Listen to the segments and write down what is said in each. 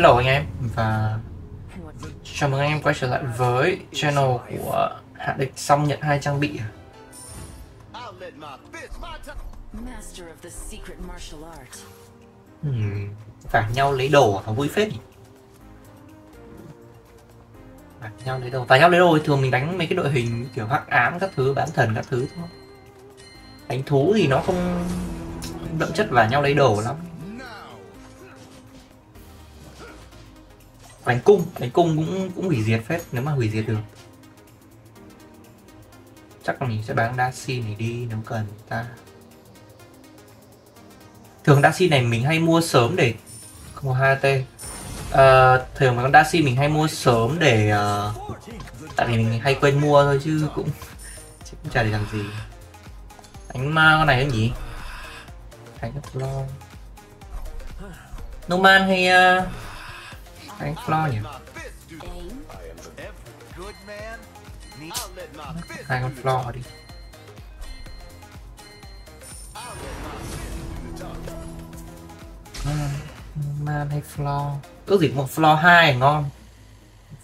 Hello anh em. Và chào mừng anh em quay trở lại với channel của Hạ Địch xong nhận hai trang bị. Master of the secret martial art. hmm, Vả nhau lấy đồ nó vui phết nhỉ. Vả nhau lấy đồ Vả nhau lấy đồ thì thường mình đánh mấy cái đội hình kiểu hắc ám các thứ, bán thần các thứ thôi Đánh thú thì nó không không đậm chất vả nhau lấy đồ lắm đánh cung đánh cung cũng cũng hủy diệt phết nếu mà hủy diệt được. Chắc là mình sẽ bán Daci này đi nếu cần ta. Thường Daci này mình hay mua sớm để không có HT uh, ờ, thường mà con Daci mình hay mua sớm để uh, tại vì mình hay quên mua thôi chứ cũng chứ cũng chả để làm gì. Đánh ma con này cái gì đánh lo Noman hay uh, đánh floor nhỉ? Hai con floor đi. Ờ, à, man hay floor ước gì một floor 2 ngon.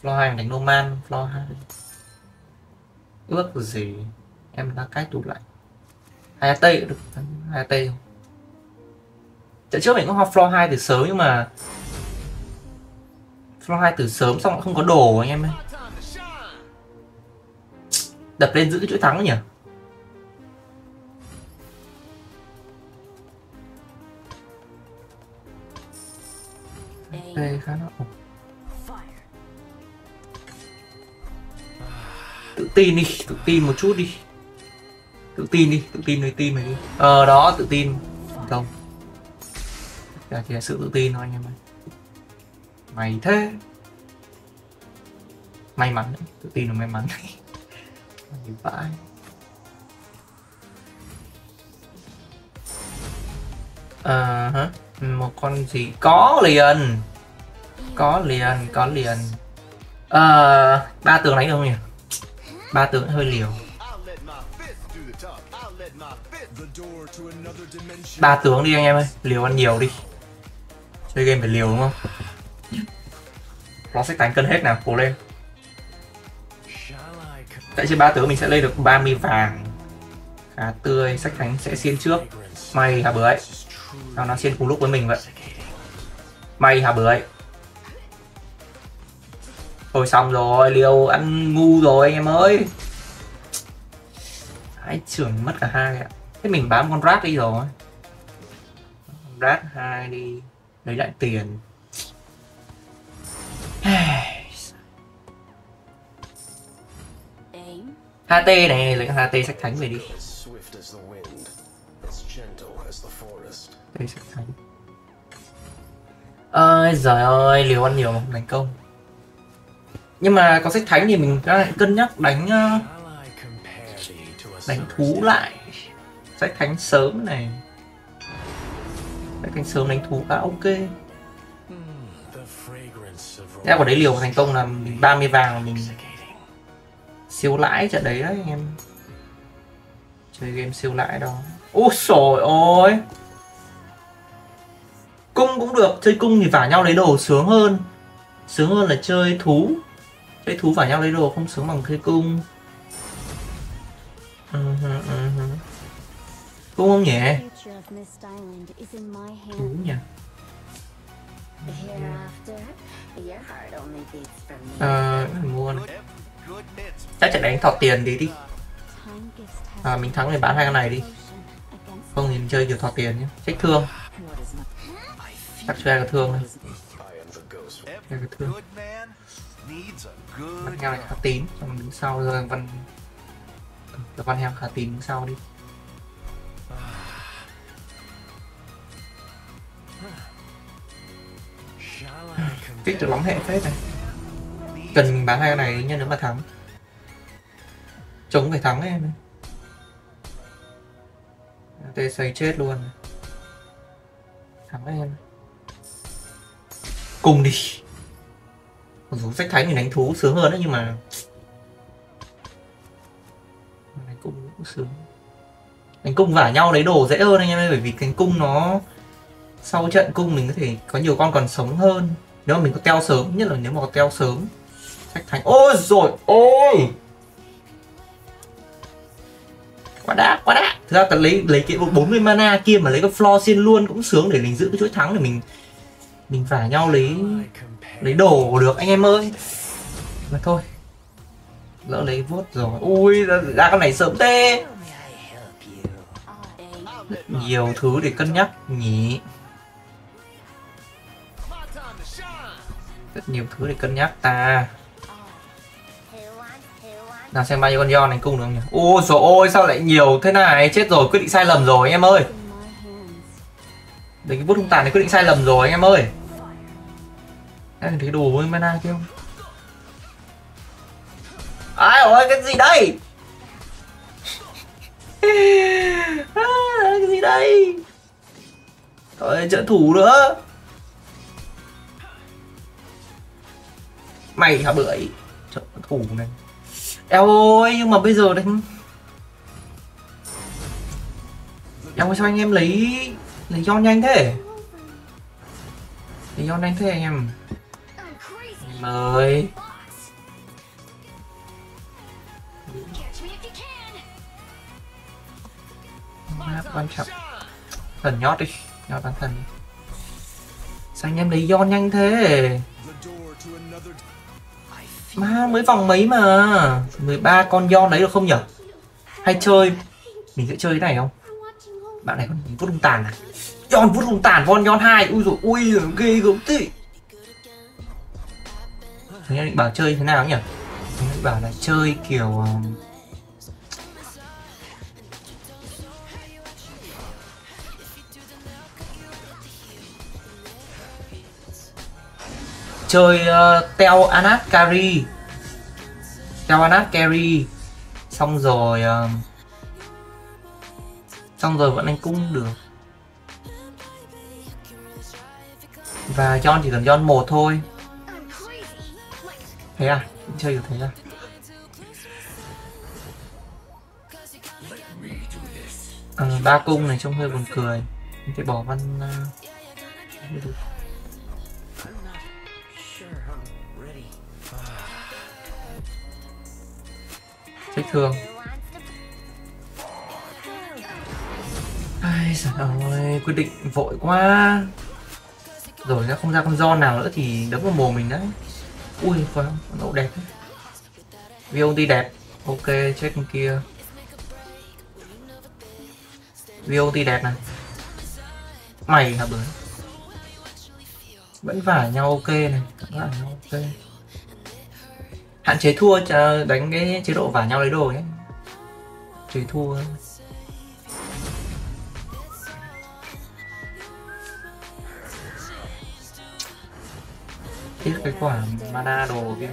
Floor 2 đánh no man floor 2 ước gì em đã cách tủ lạnh. Hai tây được. Hai tây không? Trận trước mình cũng học floor 2 từ sớm nhưng mà floor 2 từ sớm xong lại không có đồ anh em ơi. Đập lên giữ cái chuỗi thắng nhỉ? Đây, khá là ổn. Tự tin đi, tự tin một chút đi. Tự tin đi, tự tin với tin mày đi. Ờ đó, tự tin. Thành công cả dạ, chỉ là sự tự tin thôi anh em ơi mày thế. May mắn. Đấy. tự tin là may mắn. Mày vãi. Ờ hả? Một con gì? Có liền. Có liền có liền. Ờ ba tường đánh được không nhỉ? Ba tướng hơi liều. Ba tướng đi anh em ơi. Liều ăn nhiều đi. Chơi game phải liều đúng không? Nó sẽ đánh cân hết nào, cố lên. Tại trên ba tướng mình sẽ lên được 30 vàng khá tươi, sách thánh sẽ xiên trước. May hả bưởi. Sao nó xiên cùng lúc với mình vậy. May hả bưởi. Thôi xong rồi liều ăn ngu rồi anh em ơi. Hãy trưởng mất cả hai ạ. Thế mình bám con rat đi rồi. Rat hai đi. Lấy lại tiền. HT này lấy con HT sách thánh về đi. Đây sách thánh. Ơi giời ơi liều ăn nhiều mà không thành công. Nhưng mà có sách thánh thì mình đã cân nhắc đánh a đánh thú lại. Sách thánh sớm này. Sách thánh sớm đánh thú đã ok fragrance of Thế quả đấy liều thành công là mình 30 vàng mình siêu lãi trận đấy đấy, anh em. Chơi game siêu lãi đó. Ôi sồi ơi cung cũng được, chơi cung thì vả nhau lấy đồ sướng hơn. Sướng hơn là chơi thú. Chơi thú vả nhau lấy đồ, không sướng bằng chơi cung. Ừ, ừ, ừ, cung không nhỉ? Thú nhỉ? Hereafter, your ờ mua chắc trận đánh thọt tiền đi đi. À, mình thắng thì bán hai con này đi. Không thì mình chơi kiểu thọt tiền nhé. Trách thương. Chắc chơi cái thương này. Chơi cái thương. Văn heo này khá tín. Xong mình đứng sau rồi văn văn heo khá tín đứng sau đi. I kích được lóng hệ phết này. Cần mình bán hai con này nhưng nếu mà thắng. Chống phải thắng em tê xây chết luôn. Thắng em. Cùng đi. Mặc dù sách thánh thì đánh thú sướng hơn đấy, nhưng mà đánh cung cũng sướng. Đánh cung vả nhau lấy đồ dễ hơn anh em ơi, bởi vì cánh cung nó, sau trận cung mình có thể có nhiều con còn sống hơn nếu mà mình có teo sớm nhất là nếu mà có teo sớm sách thành ôi rồi ôi! Quá đã quá đã. Thực ra tao lấy lấy cái 40 mana kia mà lấy cái floor xin luôn cũng sướng để mình giữ cái chuỗi thắng để mình mình phải nhau lấy lấy đồ được. Anh em ơi. Mà thôi. Lỡ lấy vuốt rồi. Ui ra, ra con này sớm tê rất nhiều thứ để cân nhắc nhỉ. Rất nhiều thứ để cân nhắc ta. Nào xem bao nhiêu con Yon này cung được không nhỉ? Ôi trời ôi sao lại nhiều thế này? Chết rồi quyết định sai lầm rồi anh em ơi. Đấy cái bút hung tàn này quyết định sai lầm rồi anh em ơi. Em thấy đồ với mana kia không? Ai ơi cái gì đây? À, Cái gì đây? Trời trợ thủ nữa. Mày hả bưởi Trợ thủ này Eo ơi, nhưng mà bây giờ đánh em sao anh em lấy Lấy do nhanh thế. Lấy do nhanh thế anh em. Em ơi. Map quan trọng. Thần nhót đi, Nhót bản thần đi Sao anh em lấy do nhanh thế? Má, mới vòng mấy mà. 13 con Yon đấy được không nhở? Hay chơi? Mình sẽ chơi cái này không? Bạn này con vút hung tàn này. Yon vút hung tàn con Yon 2 Ui dồi, ui ghê gớm tị Thế định bảo chơi thế nào nhỉ Thế định bảo là chơi kiểu um, chơi uh, Teo Anat Carry Teo Anat Carry xong rồi uh, xong rồi vẫn anh cung được. Và John chỉ cần John một thôi. Thế à? Chơi được thế à? À, ba cung này trông hơi buồn cười. Mình phải bỏ văn uh, trách thương. Ai giời ơi, quyết định vội quá. Rồi nó không ra con do nào nữa thì đấm vào mồm mình đấy. Ui phải không con đậu đẹp vì ông đi đẹp. Ok chết con kia. Vì ông đi đẹp này. Mày hả bữa vẫn vả nhau ok này, vẫn vả nhau ok hạn chế thua đánh cái chế độ vả nhau lấy đồ nhé chế thua. Tiếc cái quả mana đồ kia.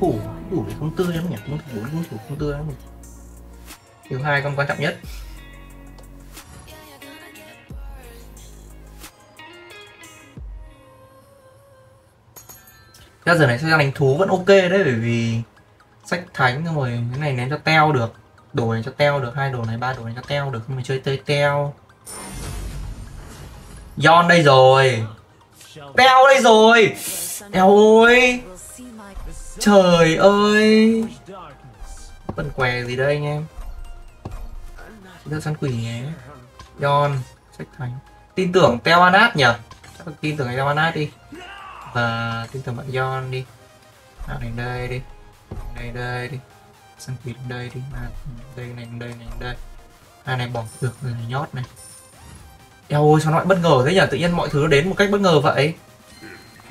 Thủ thủ đủ để không tươi lắm nhỉ? Cung thủ cung thủ không tươi lắm nhỉ? Hai con quan trọng nhất. Ra giờ này sẽ ra đánh thú vẫn ok đấy, bởi vì sách thánh xong rồi cái này ném cho teo được. Đồ này cho teo được, hai đồ này, ba đồ này cho teo được, nhưng mà chơi tơi teo. Yon đây rồi. Teo đây rồi. Teo ơi. Trời ơi. Bần què gì đây anh em? Đưa săn quỷ nhé Yon Sách thành Tin tưởng Teo Anat nhỉ? Chắc là tin tưởng Teo Anat đi. Và tin tưởng bạn Yon đi. Nào đến đây đi. Đây đây đi. Săn quỷ đến đây đi. À, Đây này đây này đây. Hai này bỏ được rồi này nhót này. Eo ơi sao nó lại bất ngờ thế nhỉ? Tự nhiên mọi thứ nó đến một cách bất ngờ vậy.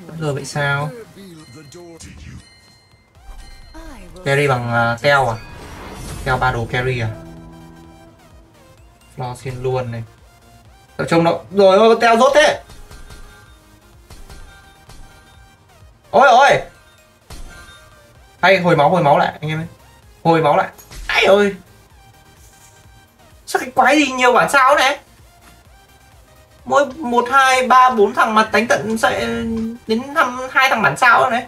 Bất ngờ vậy sao? Carry bằng uh, keo à? Keo ba đồ carry à? Lo xin luôn này. Tập trông nó rồi ôi teo rốt thế. Ôi ôi. Hay hồi máu hồi máu lại anh em ơi. Hồi máu lại. Ai ơi. Sao cái quái gì nhiều bản sao này? mỗi một hai ba bốn thằng mà đánh tận sẽ đến năm hai thằng bản sao này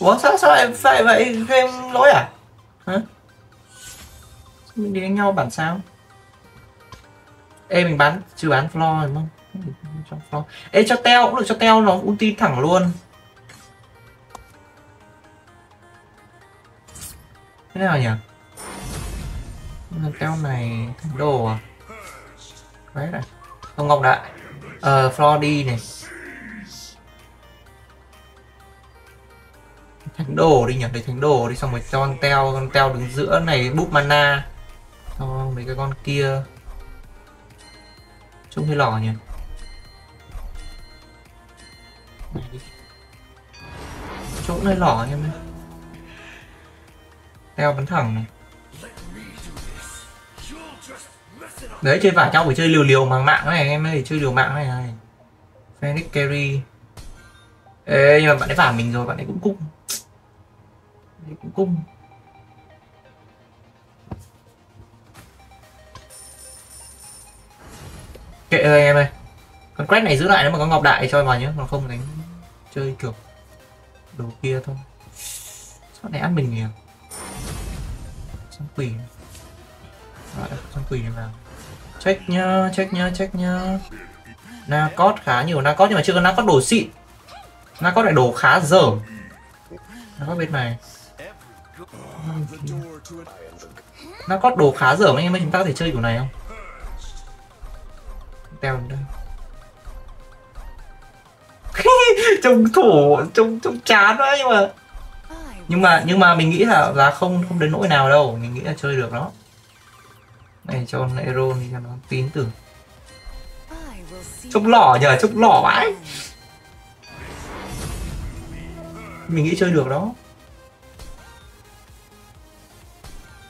ủa, sao sao lại phải vậy? Game lỗi à? Hả? Mình đi đánh nhau bản sao? Ê, mình bán, chưa bán floor đúng không? Cho floor. Ê, cho teo, cũng được cho teo, nó ulti thẳng luôn. Thế nào nhỉ? Teo này thánh đồ à? Đấy này không ngọc đại. Ờ floor đi này. Thánh đồ đi nhỉ? Để thánh đồ đi, xong rồi cho con teo con teo đứng giữa này, búp mana. Cho mấy cái con kia. Trông hơi lò nhỉ? Này đi. trông hơi lỏ nha teo bắn thẳng này. Đấy, chơi vả trong phải chơi liều liều mạng mạng này, em ơi, chơi liều mạng này này. Phoenix carry. Ê, nhưng mà bạn ấy vả mình rồi, bạn ấy cũng cung cũng cung. Kệ ơi em ơi. Con crack này giữ lại nếu mà có ngọc đại cho vào nhé còn không đánh chơi kiểu đồ kia thôi. Sao này ăn mình nhỉ? Xong quỷ. Rồi, xong quỷ này vào. Check nhá check nhá check nhá. Na cót khá nhiều na cót nhưng mà chưa có na cót đồ xịn. Na cót lại đồ khá dở. Na cót bên này. Nó có đồ khá dở mà anh em ơi, chúng ta có thể chơi kiểu này không? Teo đây. Trông thổ, trông trông chán quá nhưng mà nhưng mà nhưng mà mình nghĩ là là không không đến nỗi nào đâu, mình nghĩ là chơi được đó. Này, cho con Aeron đi cho nó tín tưởng. Trông lỏ nhờ, trông lỏ ấy. mình nghĩ chơi được đó.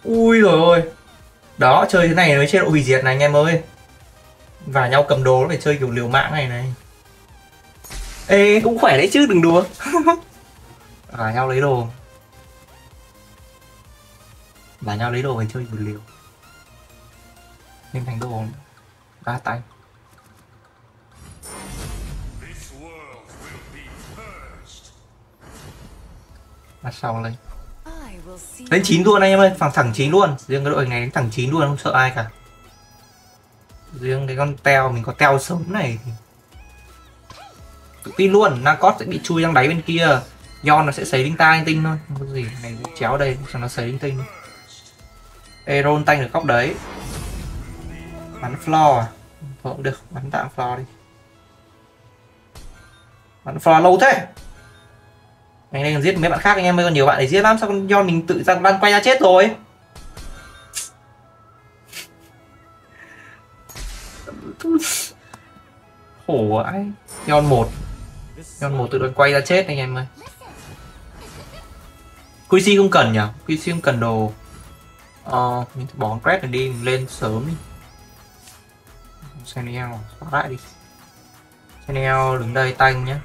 Ui rồi ôi. Đó chơi thế này mới chế độ hủy diệt này anh em ơi. Và nhau cầm đồ nó phải chơi kiểu liều mạng này này. Ê cũng khỏe đấy chứ đừng đùa. Và nhau lấy đồ. Và nhau lấy đồ phải chơi kiểu liều. Nên thành đồ. Ba tay. Bắt sau lên Đánh đến chín luôn anh em ơi, phẳng thẳng chín luôn. Riêng cái đội này đánh thẳng chín luôn, không sợ ai cả. Riêng cái con teo, mình có teo sớm này thì tự tin luôn. Nacot sẽ bị chui sang đáy bên kia. Yon nó sẽ sấy linh ta anh tinh thôi. Không có gì, này chéo đây cho nó sấy linh tinh. Eron tanh được góc đấy. Bắn floor à? Được, bắn tạm floor đi. Bắn floor lâu thế anh nên giết mấy bạn khác anh em ơi còn nhiều bạn để giết lắm sao con Yon mình tự ra lăn quay ra chết rồi? Khổ ai Yon một. Yon một tự động quay ra chết anh em ơi. QC không cần nhỉ? QC không cần đồ. Ờ, mình bỏ con Crash này đi, mình lên sớm đi. Senel, xóa lại đi. Senel đứng đây tanh nhá.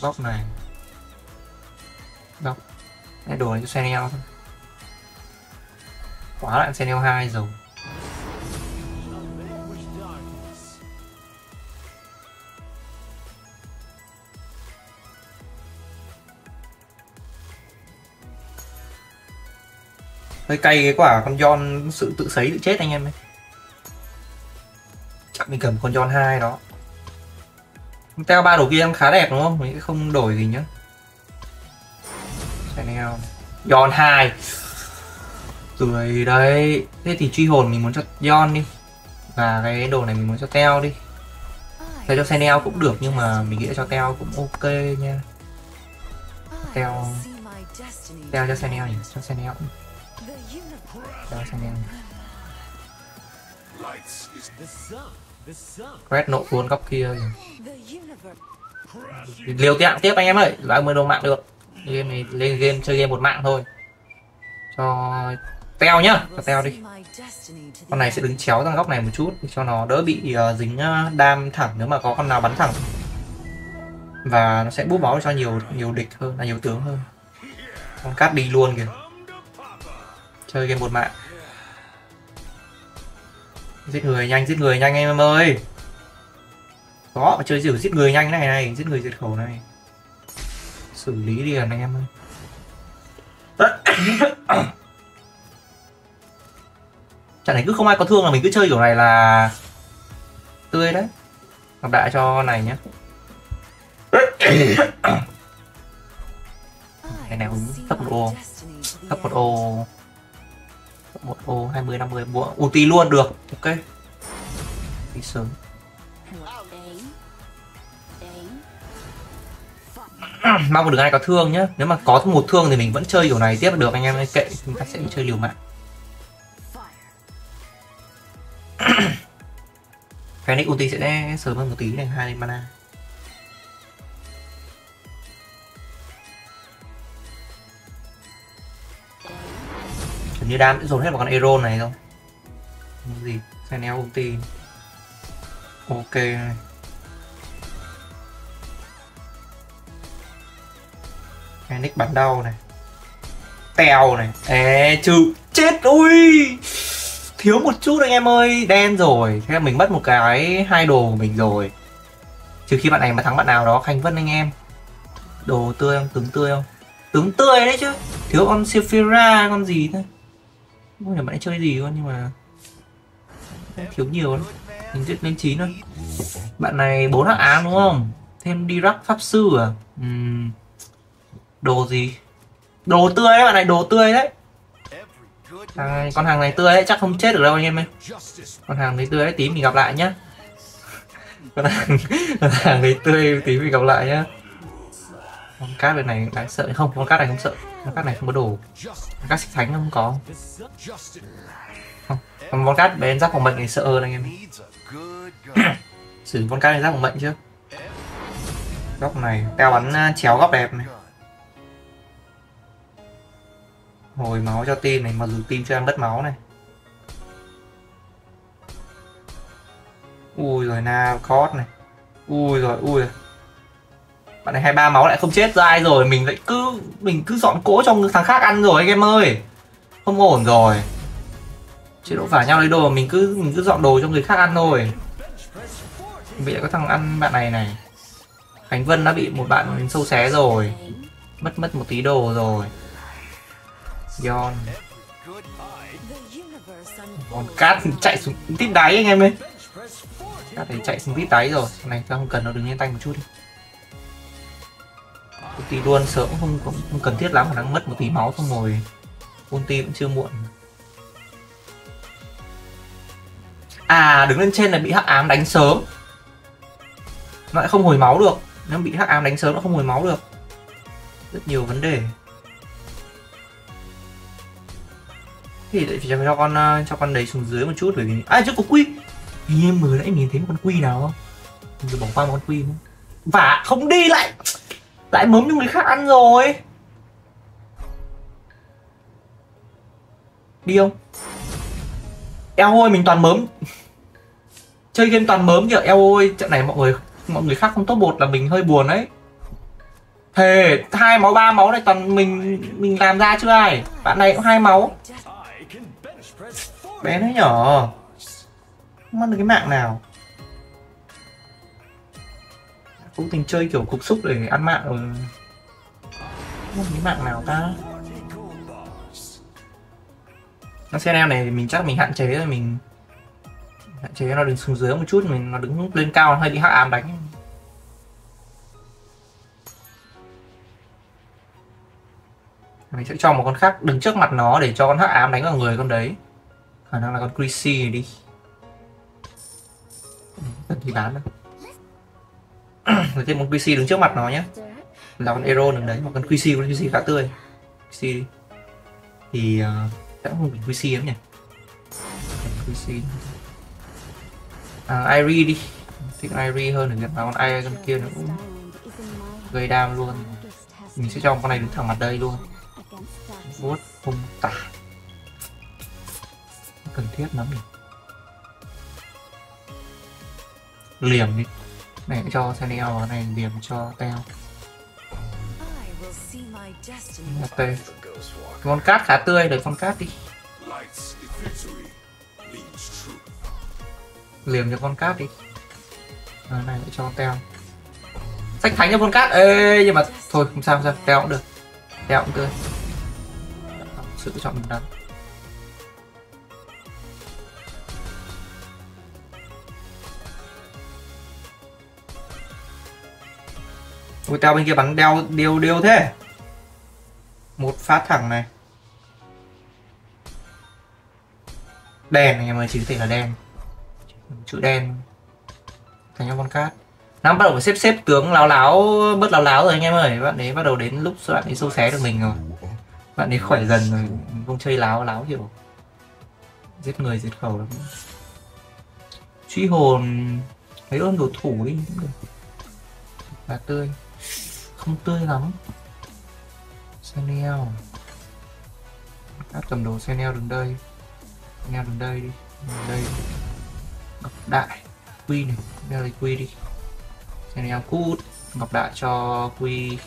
Góc này. Góc. Cái đồ này cho Senel thôi. Quá lại Senel 2 rồi. Hơi cay cái quả con John, sự tự sấy tự chết anh em ấy chắc mình cầm con John 2 đó. Teo ba đồ kia em khá đẹp, đúng không? Mình không đổi gì nhá. Chanel Yon 2 rồi đấy, thế thì truy hồn mình muốn cho yon đi. Và cái đồ này mình muốn cho Teo đi. I Thế cho will Senel cũng được, nhưng mà mình nghĩ cho Teo cũng ok nha. Teo- Teo cho Senel nhỉ? Cho Senel cũng Teo cho Senel. Red nộ luôn góc kia rồi. Liều tẹo tiếp anh em ơi. Lại mới đồ mạng được game này lên game chơi game một mạng thôi. Cho teo nhá cho teo đi. Con này sẽ đứng chéo sang góc này một chút để cho nó đỡ bị uh, dính ờ, đam thẳng nếu mà có con nào bắn thẳng. Và nó sẽ bút máu cho nhiều nhiều địch hơn là nhiều tướng hơn. Con cát đi luôn kìa. Chơi game một mạng. Giết người nhanh giết người nhanh em ơi. Có chơi kiểu giết người nhanh này này giết người diệt khẩu này xử lý đi anh em ơi? Trận này cứ không ai có thương là mình cứ chơi kiểu này là tươi đấy. Gặp đại cho này nhé cái này hứng thấp một ô. Thấp một ô. Một ô, hai mươi, năm mươi ulti luôn, được. Ok. Đi sớm. Mong đừng ai có thương nhá. Nếu mà có một thương thì mình vẫn chơi kiểu này tiếp được, anh em ơi. Kệ, chúng ta sẽ chơi liều mạng. Phoenix ulti sẽ sớm hơn một tí này, hai mana. Hình như đam sẽ dồn hết vào con Aeron này thôi. Gì. Senel ulti. Ok. này nick bắn đau này. Tèo này. Ê chữ Chết ui. Thiếu một chút anh em ơi, Đen rồi. Thế là mình mất một cái hai đồ của mình rồi. Trừ khi bạn này mà thắng bạn nào đó, Khánh Vân anh em. Đồ tươi không? Tướng tươi không? Tướng tươi đấy chứ. Thiếu con Sephira con gì thôi Không hiểu bạn ấy chơi gì luôn, nhưng mà Thiếu nhiều lắm. Mình giết lên chín thôi. Bạn này bốn hắc ám đúng không? Thêm đi rắc pháp sư à? uhm. Đồ gì? Đồ tươi đấy bạn này đồ tươi đấy à, Con hàng này tươi đấy chắc không chết được đâu anh em ơi Con hàng này tươi đấy tí mình gặp lại nhá Con hàng, con hàng này tươi tí mình gặp lại nhá Con cát bên này đáng sợ không? Con cát này không sợ Con cát này không có đồ Con cát xích thánh không có không. Còn con cát bên giáp phòng bệnh này sợ hơn anh em needs. Sử con cát này giáp phòng bệnh chưa? Góc này Teo bắn à, chéo góc đẹp này Hồi máu cho team này, mà dù team chưa ăn mất máu này. Ui rồi, na cót này. Ui rồi ui rồi. Bạn này 23 máu lại không chết dai rồi, Mình lại cứ, Mình cứ dọn cỗ cho thằng khác ăn rồi anh em ơi. Không ổn rồi. Chế độ phải nhau lấy đồ Mình cứ mình cứ dọn đồ cho người khác ăn thôi. Bị có thằng ăn bạn này này. Khánh Vân đã bị một bạn sâu xé rồi. Mất mất một tí đồ rồi. Yon. Còn cát chạy xuống tít đáy anh em ơi. Cát này chạy xuống tít đáy rồi. Con này ta không cần nó đứng lên tay một chút đi. Ulti luôn sớm không, không, không cần thiết lắm mà đang mất một tí máu xong rồi. Ulti cũng chưa muộn. À đứng lên trên là bị hắc ám đánh sớm. Nó lại không hồi máu được. Nếu bị hắc ám đánh sớm nó không hồi máu được. Rất nhiều vấn đề. Thì lại phải cho con ờ, cho con đấy xuống dưới một chút, bởi vì à chứ có quy. Hình như vừa nãy mình thấy một con quy nào không? Rồi bỏ qua một con quy nữa và không đi lại. Lại mớm cho người khác ăn rồi. Đi không? Eo ơi, mình toàn mớm. Chơi game toàn mớm kìa. Eo ơi, trận này mọi người mọi người khác không top bột là mình hơi buồn đấy. Thề, hai máu, ba máu này toàn mình mình làm ra chưa ai. Bạn này cũng hai máu bé nó nhỏ. Không ăn được cái mạng nào. Cũng tình chơi kiểu cục xúc để ăn mạng rồi. Không ăn cái mạng nào ta. Nó xe em này thì mình chắc mình hạn chế rồi, mình hạn chế nó đứng xuống dưới một chút, mình nó đứng lên cao nó hơi bị hắc ám đánh. Mình sẽ cho một con khác đứng trước mặt nó để cho con hắc ám đánh vào người con đấy. Khả năng là con Chrissy này đi. Cần thì bán đâu. Rồi thêm một Chrissy đứng trước mặt nó nhé. Là con Aeron đứng đấy một con Chrissy con Chrissy khá tươi. Chrissy đi. Thì uh, sẽ không bị Chrissy lắm nhỉ? Chrissy à, Irie đi. Thích Irie hơn để nhận vào con Irie con kia nữa. Cũng gây đam luôn. Mình sẽ cho con này đứng thẳng mặt đây luôn vuốt hung tả. Cần thiết lắm nhỉ? Liềm đi. Này cho và này liềm cho teo I will see my destiny. Ok The Ghost Walker. con cát khá tươi để con cát đi. Liềm cho con cát đi. À, này lại cho teo sách thánh cho con cát. Ê nhưng mà thôi không sao không sao. Teo cũng được. Teo cũng tươi sự lựa chọn đúng đắn Ui, tao bên kia bắn đeo đều đều thế. Một phát thẳng này. Đen, anh em ơi, chỉ có thể là đen. Chữ đen. Thành cho con cát. Nó bắt đầu phải xếp xếp tướng láo láo, Bớt láo láo rồi anh em ơi. Bạn ấy bắt đầu đến lúc bạn ấy sâu xé được mình rồi. Bạn ấy khỏe dần rồi, Không chơi láo láo hiểu Giết người, giết khẩu lắm. Truy hồn lấy ơn đồ thủ đi, cũng được. Và tươi. Không tươi lắm. Senel Các cầm đồ Senel đứng đây. Senel đứng đây đi, Đứng đây Ngọc đại, Quy này. Đây quy đi. Senel cút, Ngọc đại cho quy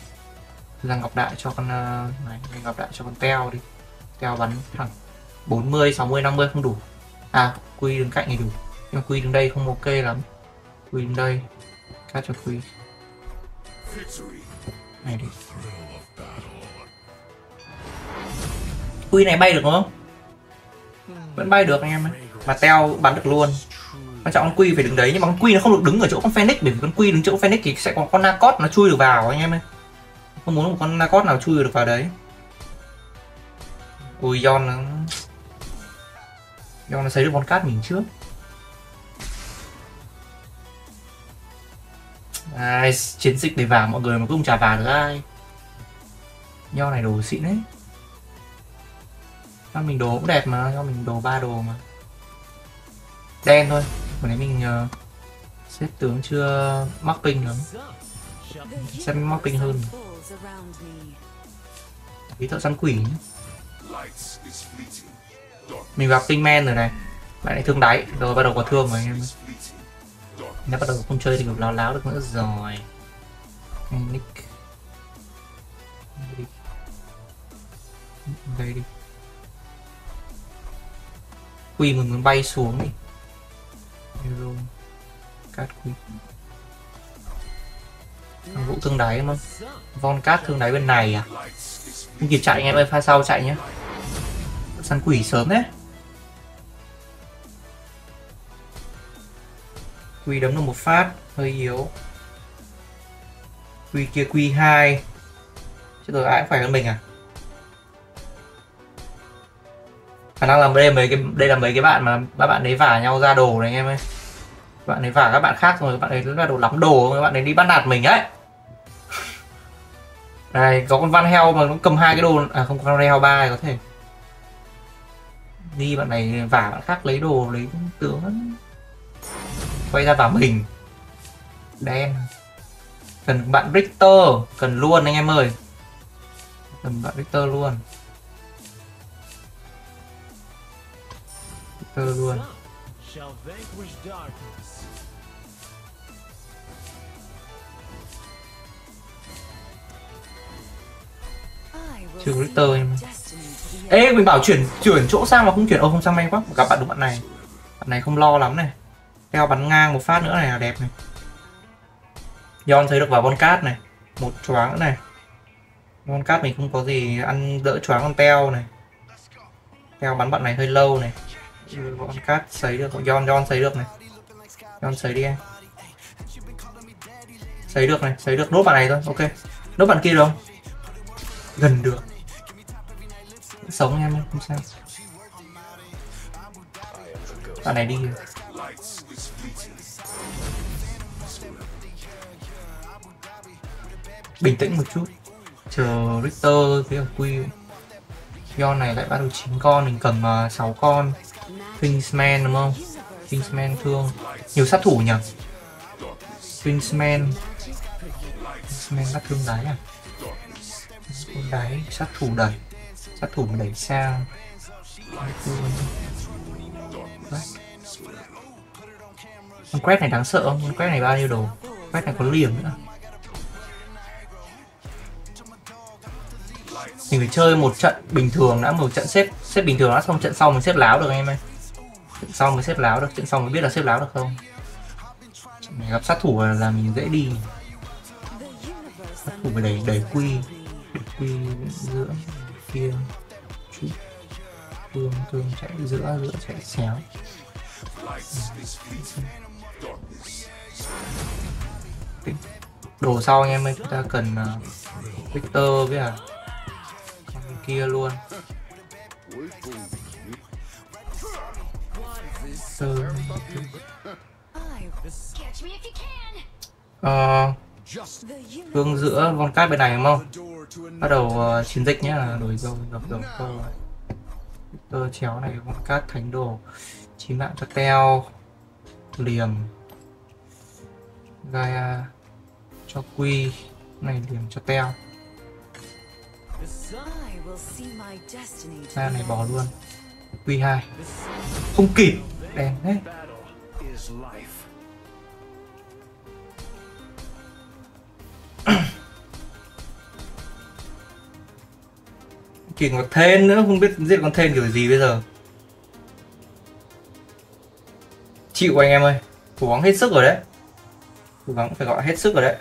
ra ngọc đại cho con ờ, này ngọc đại cho con teo đi. Teo bắn thẳng 40, 60, 50 không đủ. À quy đứng cạnh thì đủ. Nhưng mà quy đứng đây không ok lắm. Quy đứng đây. Cắt cho quy. Này đi. Quy này bay được đúng không? Vẫn bay được anh em ấy mà teo bắn được luôn. Quan trọng con quy phải đứng đấy nhưng mà con quy nó không được đứng ở chỗ con phoenix bởi vì con quy đứng chỗ phoenix thì sẽ có con nacot nó chui được vào anh em ơi không muốn một con nacot nào chui được vào đấy. Ui yon nó yon nó xây được con cát mình trước. Ai, chiến dịch để vào mọi người mà cũng chả vào được ai. Nho này đồ xịn đấy. Cho mình đồ cũng đẹp mà, cho mình đồ ba đồ mà. Đen thôi, mà nãy mình uh, xếp tướng chưa mắc ping lắm. Xem mắc ping hơn. Bulls around me. Tí thợ săn quỷ Mình vào ping man rồi này. Bạn ấy thương đáy, rồi bắt đầu có thương rồi anh em ơi. nếu bắt đầu không chơi thì cũng láo láo được nữa rồi. Nick đây đi. Đây đi mình muốn bay xuống đi. Hero. Cát Thằng vũ thương đáy mà. Von cát thương đáy bên này à? Không kịp chạy, anh em ơi, pha sau chạy nhé săn quỷ sớm đấy quy đấm được một phát, hơi yếu. Quy kia quy hai. Chứ rồi, ai cũng phải hơn mình à? Khả năng là đây mấy cái, đây là mấy cái bạn mà các bạn ấy vả nhau ra đồ này, anh em ơi. Bạn ấy vả các bạn khác rồi các bạn ấy ra đồ lắm đồ, các bạn ấy đi bắt nạt mình ấy này, có con van heo mà nó cầm hai cái đồ à không có van heo ba có thể. Đi bạn này vả bạn khác lấy đồ, lấy tướng quay ra vả mình. Đen. Cần bạn Richter. Cần luôn anh em ơi. Cần bạn Richter luôn. Richter luôn. Chưa có Richter em ê, mình bảo chuyển chuyển chỗ sang mà không chuyển. Ô không sang may quá gặp bạn đúng bạn này. Bạn này không lo lắm này. Theo bắn ngang một phát nữa này là đẹp này. Yon thấy được vào con cát này. Một choáng nữa này. Con cát mình không có gì ăn đỡ choáng con teo này. Teo bắn bạn này hơi lâu này. Ừ, con cát sấy được. Yon Yon sấy được này. Yon sấy đi em. Sấy được này. Sấy được. Nốt bạn này thôi. Ok. Nốt bạn kia được không? Gần được sống em không sao. Bạn này đi. Bình tĩnh một chút. Chờ Richter với cả Quy. Yon này lại bắt đầu 9 con mình cầm à, uh, 6 con. Kingsman đúng không? Kingsman thương. Nhiều sát thủ nhỉ? Kingsman. Kingsman bắt thương đáy à? Thương đáy sát thủ đẩy sát thủ mình đẩy sang con quét này đáng sợ không? Con quét này bao nhiêu đồ? Quét này có liềm nữa. Mình phải chơi một trận bình thường đã một trận xếp xếp bình thường đã xong trận sau mình xếp láo được em ơi. Trận sau mới xếp láo được trận sau mới biết là xếp láo được không? Trận này gặp sát thủ là, là mình dễ đi. Sát thủ phải đẩy đẩy quy đẩy quy giữa kia. Chút tương tương chạy giữa giữa chạy xéo. Đồ sau anh em ơi chúng ta cần uh, Victor với à con kia luôn. Victor I Vương giữa con cát bên này đúng không? Bắt đầu ờ, chiến dịch nhá, đổi dâu đập đầu cơ. Victor chéo này con cát thánh đồ. Chín mạng cho teo. Liềm. Gaia cho quy. Này liềm cho teo. Ra này bỏ luôn. Quy 2. the sun, Không kịp. Đèn thế. Battle còn. Chỉ thên nữa, không biết giết con thên kiểu gì bây giờ. Chịu anh em ơi. Cố gắng hết sức rồi đấy. Cố gắng phải gọi hết sức rồi đấy.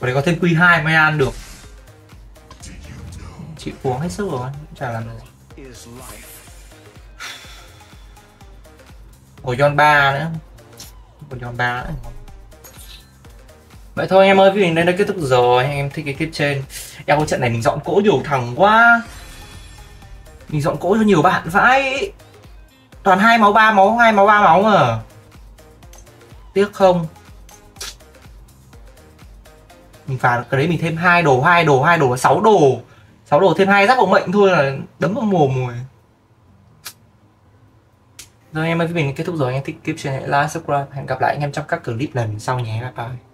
còn đây có thêm Q2 mới ăn được. Chịu cố gắng hết sức rồi, chả làm được. Is John 3 nữa. còn John 3 nữa. Vậy thôi em ơi, video đến đây kết thúc rồi. Em thích cái clip trên. Em có trận này mình dọn cỗ nhiều thằng quá. Mình dọn cỗ cho nhiều bạn vãi. Toàn hai máu ba máu, hai máu ba máu à. Tiếc không? Mình phá cái đấy mình thêm hai đồ, hai đồ, hai đồ, sáu đồ. sáu đồ thêm hai giáp bổng mệnh thôi là đấm vào mồm rồi. Rồi em ơi, mình kết thúc rồi. Anh em thích clip trên hãy like, subscribe. Hẹn gặp lại anh em trong các clip lần sau nhé. Bye bye.